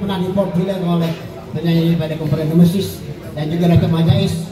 pernah di pernah oleh penyanyi pada komponen Nemesis dan juga Rakyat Majais